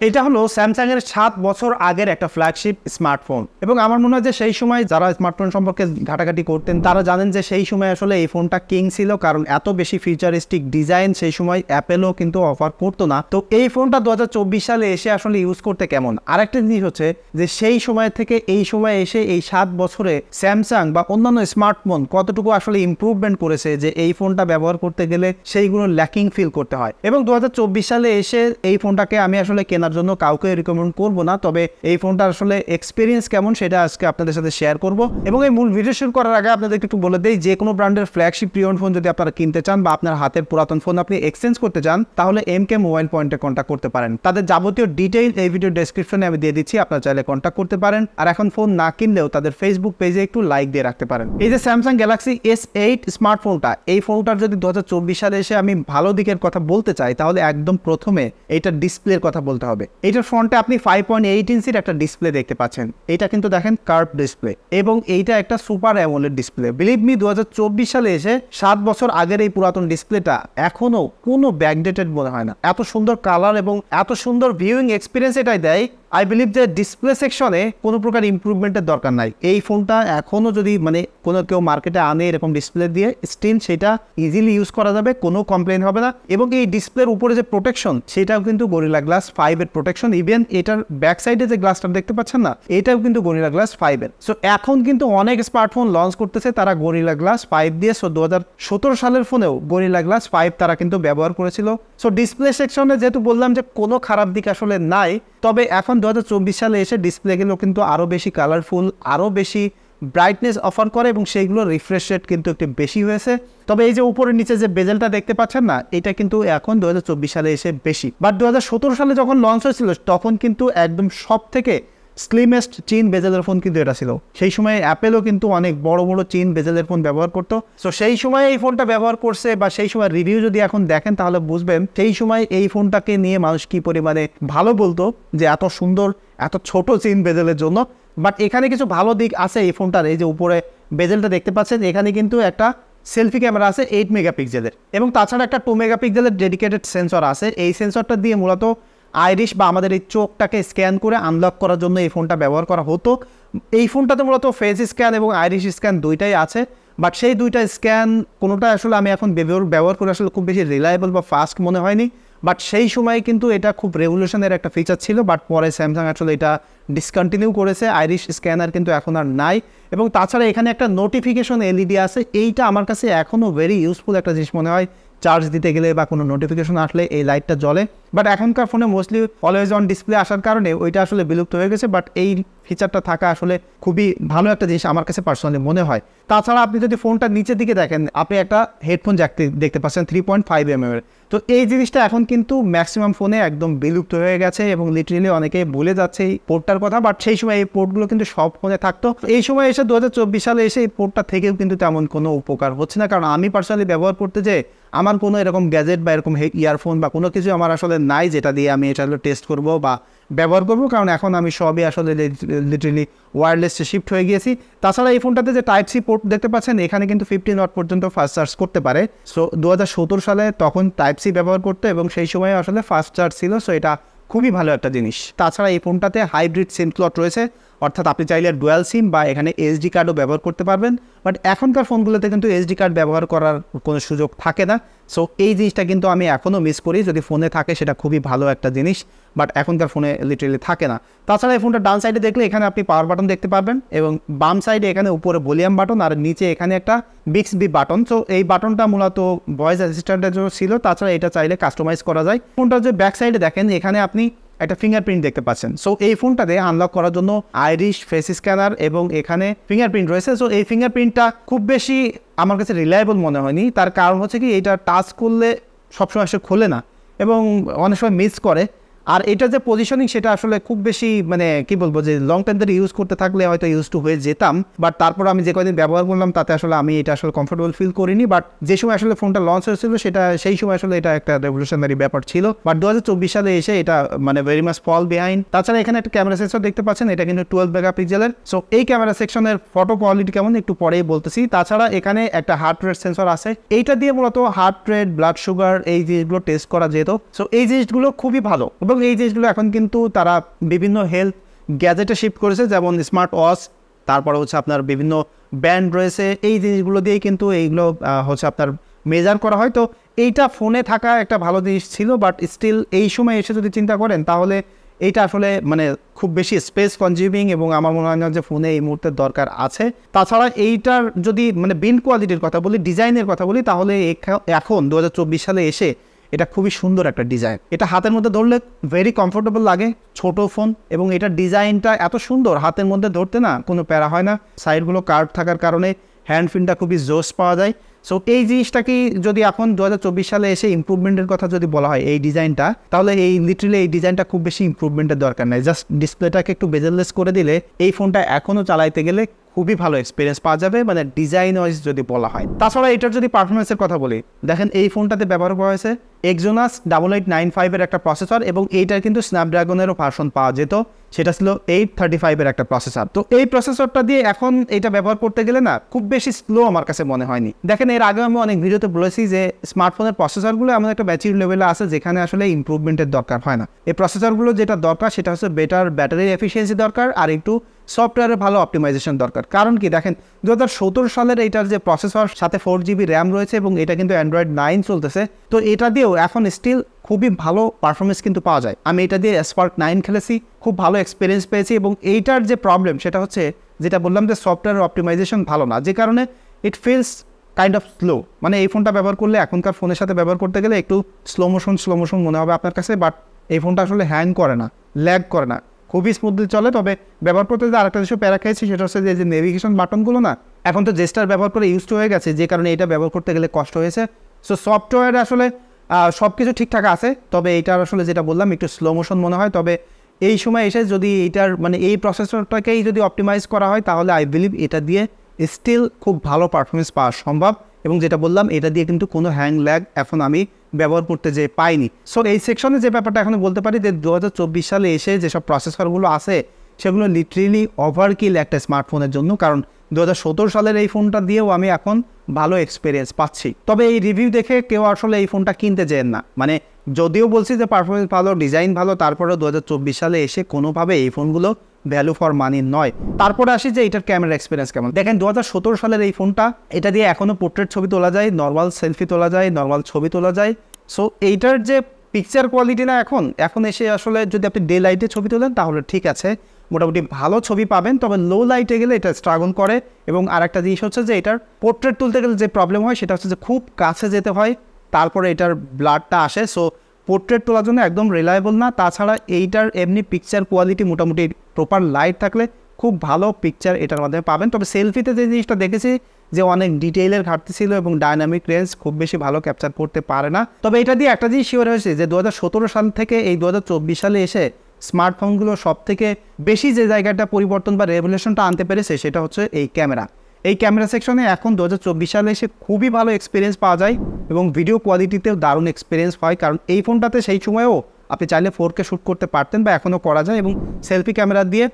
এটা হলো স্যামসাং এর সাত বছর আগের একটা ফ্ল্যাগশিপ স্মার্টফোন এবং আমার মনে হয় যে সেই সময় যারা স্মার্টফোন সম্পর্কে ঘাটাঘাটি করতেন, তারা জানেন যে সেই সময় আসলে এই ফোনটা কিং ছিল, কারণ এত বেশি ফিচারিস্টিক ডিজাইন সেই সময় অ্যাপেলও কিন্তু অফার করতো না। তো এই ফোনটা দু হাজার চব্বিশ সালে এসে আসলে ইউজ করতে কেমন? আরেকটা জিনিস হচ্ছে যে সেই সময় থেকে এই সময় এসে এই সাত বছরে স্যামসাং বা অন্যান্য স্মার্টফোন কতটুকু আসলে ইমপ্রুভমেন্ট করেছে যে এই ফোনটা ব্যবহার করতে গেলে সেইগুলো ল্যাকিং ফিল করতে হয়। এবং দু হাজার চব্বিশ সালে এসে এই ফোনটাকে আমি আসলে কেনার জন্য কাউকে রিকমেন্ড করব না। তবে এই ফোনটা আসলে এক্সপিরিয়েন্স কেমন সেটা আজকে আপনাদের সাথে শেয়ার করব। এবং এই মূল ভিডিও শুরু করার আগে আপনাদেরকে একটু বলে দেই, যে কোনো ব্র্যান্ডের ফ্ল্যাগশিপ প্রিয়ন ফোন যদি আপনারা কিনতে চান বা আপনার হাতের পুরাতন ফোন আপনি এক্সচেঞ্জ করতে চান, তাহলে এম কে মোবাইল পয়েন্টে কন্ট্যাক্ট করতে পারেন। তাদের যাবতীয় ডিটেইল এই ভিডিও ডেসক্রিপশনে আমি দিয়ে দিচ্ছি, আপনারা চাইলে কন্ট্যাক্ট করতে পারেন। আর এখন ফোন না কিনলেও তাদের ফেসবুক পেজে একটু লাইক দিয়ে রাখতে পারেন। এই যে স্যামসাং গ্যালাক্সি এস এইট স্মার্টফোনটা এই ফোনটার যদি দু হাজার চব্বিশ সালে এসে আমি ভালো দিকের কথা বলতে চাই, তাহলে একদম প্রথমে এইটার ডিসপ্লের কথা বলতে হবে। এইটার ফ্রন্টে আপনি ফাইভ পয়েন্ট এইট ইঞ্চির একটা ডিসপ্লে দেখতে পাচ্ছেন। এটা কিন্তু দেখেন কার্ভ ডিসপ্লে এবং এইটা একটা super AMOLED display believe me দু হাজার চব্বিশ সালে এসে সাত বছর আগের এই পুরাতন ডিসপ্লেটা এখনও কোনো ব্যাকডেটেড মনে হয় না। এত সুন্দর কালার এবং এত সুন্দর ভিউইং এক্সপিরিয়েন্স এটাই দেয় আই বিলিভ যে ডিসপ্লে সেকশনে কোনো প্রকার ইম্প্রুভমেন্টের দরকার নাই। এই ফোনটা এখনও যদি মানে কোনো কেউ মার্কেটে আনে এরকম ডিসপ্লে দিয়ে স্টিল সেটা ইজিলি ইউজ করা যাবে, কোনো কমপ্লেন হবে না। এবং এই ডিসপ্লের উপরে যে প্রোটেকশন সেটাও কিন্তু গরিলা গ্লাস ফাইভের প্রোটেকশন ইভেন এটার ব্যাক সাইডে যে গ্লাসটা দেখতে পাচ্ছেন না, এটাও কিন্তু গরিলা গ্লাস ফাইভের সো এখন কিন্তু অনেক স্মার্টফোন লঞ্চ করতেছে, তারা গরিলা গ্লাস ফাইভ দিয়ে। সো দু হাজার সতেরো সালের ফোনেও গরিলা গ্লাস ফাইভ তারা কিন্তু ব্যবহার করেছিল। সো ডিসপ্লে সেকশনে যেহেতু বললাম যে কোনো খারাপ দিক আসলে নাই তবে এখন দুহাজার চব্বিশ সালে এসে ডিসপ্লেগুলো কিন্তু আরও বেশি কালারফুল আরও বেশি ব্রাইটনেস অফার করে এবং সেইগুলোর রিফ্রেশ রেট কিন্তু একটু বেশি হয়েছে। তবে এই যে উপরের নিচে যে বেজেলটা দেখতে পাচ্ছেন না, এটা কিন্তু এখন দুহাজার চব্বিশ সালে এসে বেশি। বাট দুহাজার সতেরো সালে যখন লঞ্চ হয়েছিল, তখন কিন্তু একদম সব থেকে স্লিমেস্ট চিন বেজেলের ফোন কিন্তু এটা ছিল। সেই সময় অ্যাপেলও কিন্তু অনেক বড় বড় চিন বেজেলের ফোন ব্যবহার করতো। সো সেই সময় এই ফোনটা ব্যবহার করছে বা সেই সময় রিভিউ যদি এখন দেখেন, তাহলে বুঝবেন সেই সময় এই ফোনটাকে নিয়ে মানুষ কি পরিমাণে ভালো বলতো যে এত সুন্দর, এত ছোট চিন বেজেলের জন্য। বাট এখানে কিছু ভালো দিক আছে এই ফোনটার এই যে উপরে বেজেলটা দেখতে পাচ্ছেন, এখানে কিন্তু একটা সেলফি ক্যামেরা আছে এইট মেগাপিক্সেলের এবং তাছাড়া একটা টু মেগাপিক্সেলের ডেডিকেটেড সেন্সর আছে। এই সেন্সরটা দিয়ে মূলত আইরিশ বা আমাদের এই চোখটাকে স্ক্যান করে আনলক করার জন্য এই ফোনটা ব্যবহার করা হতো। এই ফোনটাতে মূলত ফেস স্ক্যান এবং আইরিশ স্ক্যান দুইটাই আছে বাট সেই দুইটা স্ক্যান কোনোটা আসলে আমি এখন ব্যবহার করে আসলে খুব বেশি রিলায়েবল বা ফাস্ট মনে হয়নি বাট সেই সময় কিন্তু এটা খুব রেভলিউশনের একটা ফিচার ছিল বাট পরে স্যামসাং আসলে এটা ডিসকন্টিনিউ করেছে, আইরিশ স্ক্যানার কিন্তু এখন আর নাই, এবং তাছাড়া এখানে একটা নোটিফিকেশন এলইডি আছে, এইটা আমার কাছে এখনও ভেরি ইউজফুল একটা জিনিস মনে হয় চার্জ দিতে গেলে বা কোনো নোটিফিকেশন আসলে এই লাইটটা জ্বলে। বাট এখনকার ফোনে মোস্টলি অলওয়েজ অন ডিসপ্লে আসার কারণে ওইটা আসলে বিলুপ্ত হয়ে গেছে বাট এই ফিচারটা থাকা আসলে খুবই ভালো একটা জিনিস আমার কাছে পার্সোনালি মনে হয়। তাছাড়া আপনি যদি ফোনটা নিচের দিকে দেখেন, আপনি একটা হেডফোন দেখতে দেখতে পাচ্ছেন থ্রি পয়েন্ট ফাইভ এম এর তো এই জিনিসটা এখন কিন্তু ম্যাক্সিমাম ফোনে একদম বিলুপ্ত হয়ে গেছে এবং লিটারেলি অনেকে বলে যাচ্ছে এই পোর্টটার কথা বাট সেই সময় এই পোর্টগুলো কিন্তু সব ফোনে থাকতো। এই সময় এসে দুহাজার চব্বিশ সালে এসে এই পোর্টটা থেকেও কিন্তু তেমন কোনো উপকার হচ্ছে না। কারণ আমি পার্সোনালি ব্যবহার করতে যে আমার কোনো এরকম গ্যাজেট বা এরকম ইয়ারফোন বা কোনো কিছু আমার আসলে নাই যেটা দিয়ে আমি এটা টেস্ট করব বা ব্যবহার করব, কারণ এখন আমি সবই আসলে লিটারেলি ওয়্যারলেসে শিফট হয়ে গিয়েছি। তাছাড়া এই ফোনটাতে যে টাইপ সি পোর্ট দেখতে পাচ্ছেন, এখানে কিন্তু ফিফটিন ওয়াট পর্যন্ত ফাস্ট চার্জ করতে পারে। সো দু হাজার সতেরো সালে তখন টাইপ সি ব্যবহার করতো এবং সেই সময় আসলে ফাস্ট চার্জ ছিল সো এটা খুবই ভালো একটা জিনিস। তাছাড়া এই ফোনটাতে হাইব্রিড সিম স্লট রয়েছে, অর্থাৎ আপনি চাইলে ডুয়াল সিম বা এখানে এসডি কার্ডও ব্যবহার করতে পারবেন। বাট এখনকার ফোনগুলোতে কিন্তু এসডি কার্ড ব্যবহার করার কোনো সুযোগ থাকে না। সো এই জিনিসটা কিন্তু আমি এখনও মিস করি। যদি ফোনে থাকে, সেটা খুবই ভালো একটা জিনিস বাট এখনকার ফোনে লিটারেলি থাকে না। তাছাড়া এই ফোনটা ডান সাইডে দেখলে এখানে আপনি পাওয়ার বাটন দেখতে পাবেন এবং বাম সাইডে এখানে উপরে ভলিউম বাটন আর নিচে এখানে একটা বিক্স বি বাটন সো এই বাটনটা মূলত ভয়েস অ্যাসিস্ট্যান্টের জন্য ছিল। তাছাড়া এটা চাইলে কাস্টমাইজ করা যায়। ফোনটা যে ব্যাক সাইডে দেখেন, এখানে আপনি একটা ফিঙ্গারপ্রিন্ট দেখতে পাচ্ছেন। সো এই ফোনটাতে আনলক করার জন্য আইরিশ ফেস স্ক্যানার এবং এখানে ফিঙ্গারপ্রিন্ট রয়েছে। সো এই ফিঙ্গারপ্রিন্টটা খুব বেশি আমার কাছে রিলায়েবল মনে হয়নি। তার কারণ হচ্ছে কি, এটা টাচ করলে সবসময় সে খোলে না এবং অনেক সময় মিস করে। আর এটা যে পজিশনিং সেটা আসলে খুব বেশি মানে কি বলব যে লং টাইম ধরে ইউজ করতে থাকলে হয়তো ইউজ টু হয়ে যেতাম। বাট তারপর আমি যে কদিন ব্যবহার করলাম, তাতে আসলে আমি এটা আসলে কমফোর্টেবল ফিল করিনি। বাট যে সময় আসলে ফোনটা লঞ্চ হয়েছিল, সেটা, সেই সময় আসলে এটা একটা রেভলিউশনারি ব্যাপার ছিল। বাট দু হাজার চব্বিশ সালে এসে এটা মানে ভেরি মাস ফল বিহাইন্ড তাছাড়া এখানে একটা ক্যামেরা সেন্সর দেখতে পাচ্ছেন, এটা কিন্তু টুয়েলভ মেগা পিক্সেলের সো এই ক্যামেরা সেকশনের ফটো কোয়ালিটি কেমন একটু পরেই বলতেছি। তাছাড়া এখানে একটা হার্ট রেট সেন্সর আছে। এইটা দিয়ে মূলত হার্ট রেট ব্লাড সুগার এই জিনিসগুলো টেস্ট করা যেত। সো এই জিনিসগুলো খুবই ভালো। এবং এই জিনিসগুলো এখন কিন্তু তারা বিভিন্ন হেলথ গ্যাজেটে শিফট করেছে, যেমন স্মার্ট ওয়াচ তারপরে হচ্ছে আপনার বিভিন্ন ব্যান্ড রয়েছে, এই জিনিসগুলো দিয়েই কিন্তু এইগুলো হচ্ছে আপনার মেজার করা হয়। তো এইটা ফোনে থাকা একটা ভালো জিনিস ছিল বাট স্টিল এই সময় এসে যদি চিন্তা করেন, তাহলে এইটা আসলে মানে খুব বেশি স্পেস কনজিউমিং এবং আমার মনে হয় না যে ফোনে এই মুহূর্তে দরকার আছে। তাছাড়া এইটার যদি মানে বিন কোয়ালিটির কথা বলি ডিজাইনের কথা বলি, তাহলে এখ- এখন দু হাজার চব্বিশ সালে এসে এটা খুবই সুন্দর একটা ডিজাইন এটা হাতের মধ্যে ধরলে ভেরি কমফোর্টেবল লাগে, ছোট ফোন এবং এটার ডিজাইনটা এত সুন্দর, হাতের মধ্যে ধরতে না কোনো প্যারা হয় না। সাইডগুলো কার্ভ থাকার কারণে হ্যান্ড ফিনটা খুবই জোস পাওয়া যায়। সো এই জিনিসটাকে যদি এখন দু হাজার চব্বিশ সালে এসে ইম্প্রুভমেন্টের কথা যদি বলা হয় এই ডিজাইনটা তাহলে এই লিটারেলি এই ডিজাইনটা খুব বেশি ইম্প্রুভমেন্টের দরকার নেই। জাস্ট ডিসপ্লেটাকে একটু বেজেললেস করে দিলে এই ফোনটা এখনও চালাইতে গেলে খুবই ভালো এক্সপিরিয়েন্স পাওয়া যাবে মানে ডিজাইন ওয়াইজ যদি বলা হয়। তাছাড়া এটার যদি পারফরমেন্সের কথা বলি, দেখেন এই ফোনটাতে ব্যবহার করা হয়েছে এক্সোনাস ডাবল এইট নাইন ফাইভের একটা প্রসেসর এবং এইটার কিন্তু স্ন্যাপড্রাগনেরও ভার্সন পাওয়া যেত। সেটা ছিল এইট থার্টি ফাইভের একটা প্রসেসর তো এই প্রসেসরটা দিয়ে এখন এটা ব্যবহার করতে গেলে না, খুব বেশি স্লো আমার কাছে মনে হয়নি। দেখেন, এর আগে আমি অনেক ভিডিওতে বলেছি যে স্মার্টফোনের প্রসেসরগুলো এমন একটা ব্যাচির লেভেলে আছে যেখানে আসলে ইম্প্রুভমেন্টের দরকার হয় না। এই প্রসেসরগুলো যেটা দরকার, সেটা হচ্ছে বেটার ব্যাটারির এফিসিয়েন্সি দরকার আর একটু সফটওয়্যারের ভালো অপটিমাইজেশন দরকার। কারণ কি, দেখেন দু হাজার সতেরো সালের এটার যে প্রসেসর সাথে ফোর জিবি র্যাম রয়েছে এবং এটা কিন্তু অ্যান্ড্রয়েড নাইন চলতেছে। তো এটা দিয়েও এখন স্টিল খুবই ভালো পারফরমেন্স কিন্তু পাওয়া যায়। আমি এটা দিয়ে স্পার্ক নাইন খেলেছি, খুব ভালো এক্সপিরিয়েন্স পেয়েছি এবং এইটার যে প্রবলেম সেটা হচ্ছে যেটা বললাম যে সফটওয়্যার অপটিমাইজেশন ভালো না, যে কারণে it feels kind of slow মানে এই ফোনটা ব্যবহার করলে এখনকার ফোনের সাথে ব্যবহার করতে গেলে একটু স্লো মোশন স্লো মোশন মনে হবে আপনার কাছে বাট এই ফোনটা আসলে হ্যাং করে না ল্যাগ করে না। খুবই স্মুথলি চলে, তবে ব্যবহার করতে যে আরেকটা জিনিস প্যারা খেয়েছি সেটা হচ্ছে যে নেভিগেশন বাটনগুলো না, এখন তো জেস্টার ব্যবহার করে ইউজ হয়ে গেছে, যে কারণে এটা ব্যবহার করতে গেলে কষ্ট হয়েছে। সো সফটওয়্যার আসলে সব কিছু ঠিকঠাক আছে, তবে এইটার আসলে যেটা বললাম, একটু স্লো মোশন মনে হয়, তবে এই সময় এসে যদি এইটার মানে এই প্রসেসরটাকেই যদি অপটিমাইজ করা হয়, তাহলে আই বিলিভ এটা দিয়ে স্টিল খুব ভালো পারফরমেন্স পাওয়া সম্ভব। এবং যেটা বললাম, এটা দিয়ে কিন্তু কোনো হ্যাং ল্যাগ এখন আমি ব্যবহার করতে যে পাইনি। সো এই সেকশনে যে ব্যাপারটা এখন বলতে পারি যে দু হাজার চব্বিশ সালে এসে যেসব প্রসেসরগুলো আছে সেগুলো লিটারেলি ওভারকিল একটা স্মার্টফোনের জন্য, কারণ দু হাজার সত্তর সালের এই ফোনটা দিয়েও আমি এখন ভালো এক্সপিরিয়েন্স পাচ্ছি। তবে এই রিভিউ দেখে কেউ আসলে এই ফোনটা কিনতে যেন না। মানে যদিও বলছি যে পারফরমেন্স ভালো ডিজাইন ভালো তারপরে দুহাজার চব্বিশ সালে এসে কোনোভাবে এই ফোনগুলো ভ্যালু ফর মানি নয়। তারপরে আসি যে এটার ক্যামেরা এক্সপিরিয়েন্স কেমন। দেখেন দু হাজার সত্তর সালের এই ফোনটা এটা দিয়ে এখনও পোর্ট্রেট ছবি তোলা যায় নর্মাল সেলফি তোলা যায় নর্মাল ছবি তোলা যায়। সো এইটার যে পিকচার কোয়ালিটি না এখন এখন এসে আসলে যদি আপনি ডে লাইটে ছবি তোলেন, তাহলে ঠিক আছে। মোটামুটি ভালো ছবি পাবেন, তবে লো লাইটে গেলে এটা স্ট্রাগল করে। এবং আরেকটা জিনিস হচ্ছে যে এটার পোর্ট্রেট তুলতে গেলে যে প্রবলেম হয়, সেটা হচ্ছে যে খুব কাছে যেতে হয়, তারপরে এটার ব্লাডটা আসে। সো পোর্ট্রেট তোলার জন্য একদম রিলায়েবল না। তাছাড়া এইটার এমনি পিকচার কোয়ালিটি মোটামুটি প্রপার লাইট থাকলে খুব ভালো পিকচার এটার মাধ্যমে পাবেন। তবে সেলফিতে যে জিনিসটা দেখেছি, যে অনেক ডিটেইলের ঘাটতি ছিল এবং ডায়নামিক রেঞ্জ খুব বেশি ভালো ক্যাপচার করতে পারে না। তবে এটা দিয়ে একটা জিনিস শিওর হয়েছে যে দু হাজার সতেরো সাল থেকে এই দু হাজার চব্বিশ সালে এসে স্মার্টফোনগুলো সব থেকে বেশি যে জায়গাটা পরিবর্তন বা রেভলিউশনটা আনতে পেরেছে সেটা হচ্ছে এই ক্যামেরা। এই ক্যামেরা সেকশনে এখন দু হাজার চব্বিশ সালে এসে খুবই ভালো এক্সপিরিয়েন্স পাওয়া যায় এবং ভিডিও কোয়ালিটিতেও দারুণ এক্সপিরিয়েন্স হয়। কারণ এই ফোনটাতে সেই সময়েও আপনি চাইলে ফোরকে শ্যুট করতে পারতেন বা এখনও করা যায় এবং সেলফি ক্যামেরা দিয়ে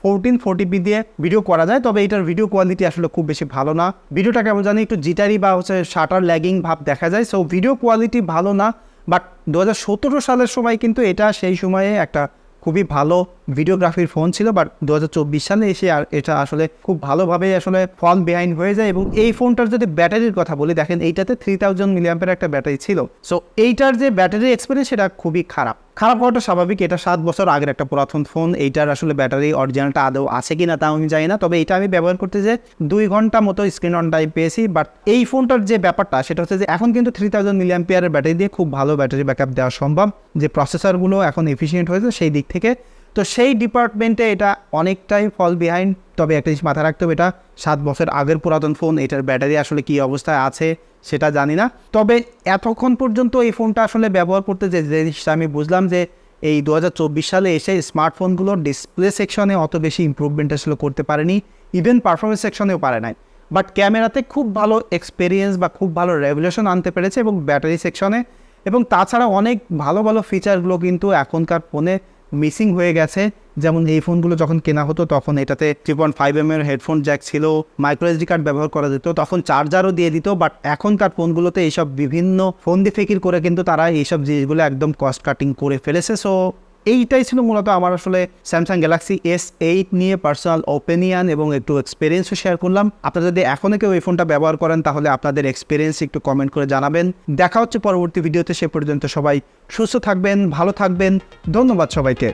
ফোরটিন ফোরটিপি দিয়ে ভিডিও করা যায়। তবে এটার ভিডিও কোয়ালিটি আসলে খুব বেশি ভালো না। ভিডিওটা কেমন জানি একটু জিটারি বা হচ্ছে শাটার ল্যাগিং ভাব দেখা যায়। সো ভিডিও কোয়ালিটি ভালো না বাট দু হাজার সতেরো সালের সময় কিন্তু এটা সেই সময়ে একটা খুবই ভালো ভিডিওগ্রাফির ফোন ছিল বাট দু হাজার চব্বিশ সালে এসে আর এটা আসলে খুব ভালোভাবে আসলে ফল বিহাইন্ড হয়ে যায় এবং এই ফোনটার যদি ব্যাটারির কথা বলি, দেখেন এইটাতে থ্রি থাউজেন্ড মিলিয়াম্পের একটা ব্যাটারি ছিল। সো এইটার যে ব্যাটারি এক্সপিরিয়েন্স সেটা খুবই খারাপ। খারাপ হওয়াটা স্বাভাবিক, এটা সাত বছর আগের একটা পুরাতন ফোন এইটার আসলে ব্যাটারি অরিজিনালটা আদৌ আছে কি না তাও আমি জানি না, তবে এটা আমি ব্যবহার করতে যে দুই ঘণ্টা মতো স্ক্রিন অন টাইম পেয়েছি বাট এই ফোনটার যে ব্যাপারটা, সেটা হচ্ছে যে এখন কিন্তু থ্রি থাউজেন্ড মিলিয়াম্পিয়ারের ব্যাটারি দিয়ে খুব ভালো ব্যাটারি ব্যাকআপ দেওয়া সম্ভব। যে প্রসেসরগুলো এখন এফিসিয়েন্ট হয়েছে, সেই দিক থেকে তো সেই ডিপার্টমেন্টে এটা অনেকটাই ফল বিহাইন্ড তবে একটা জিনিস মাথায় রাখতে হবে, এটা সাত বছর আগের পুরাতন ফোন এটার ব্যাটারি আসলে কী অবস্থায় আছে সেটা জানি না। তবে এতক্ষণ পর্যন্ত এই ফোনটা আসলে ব্যবহার করতে যে জিনিসটা আমি বুঝলাম যে এই দু হাজার চব্বিশ সালে এসে স্মার্টফোনগুলোর ডিসপ্লে সেকশনে অত বেশি ইম্প্রুভমেন্ট আসলে করতে পারেনি ইভেন পারফরমেন্স সেকশনেও পারে নাই। বাট ক্যামেরাতে খুব ভালো এক্সপেরিয়েন্স বা খুব ভালো রেভলিউশন আনতে পেরেছে এবং ব্যাটারি সেকশনে এবং তাছাড়া অনেক ভালো ভালো ফিচারগুলো কিন্তু এখনকার ফোনে মিসিং হয়ে গেছে। যেমন এই ফোনগুলো যখন কেনা হতো, তখন এটাতে থ্রি পয়েন্ট ফাইভ এম এর হেডফোন জ্যাক ছিল মাইক্রো এসডি কার্ড ব্যবহার করা যেত, তখন চার্জারও দিয়ে দিত বাট এখনকার ফোনগুলোতে এইসব বিভিন্ন ফোন দিয়ে ফেকির করে কিন্তু তারা এইসব জিনিসগুলো একদম কস্ট কাটিং করে ফেলেছে। সো এইটাই ছিল মূলত আমার আসলে স্যামসাং গ্যালাক্সি এস এইট নিয়ে পার্সোনাল ওপিনিয়ন এবং একটু এক্সপিরিয়েন্সও শেয়ার করলাম। আপনারা যদি এখনও কেউ এই ফোনটা ব্যবহার করেন, তাহলে আপনাদের এক্সপিরিয়েন্স একটু কমেন্ট করে জানাবেন। দেখা হচ্ছে পরবর্তী ভিডিওতে সে পর্যন্ত সবাই সুস্থ থাকবেন, ভালো থাকবেন। ধন্যবাদ সবাইকে।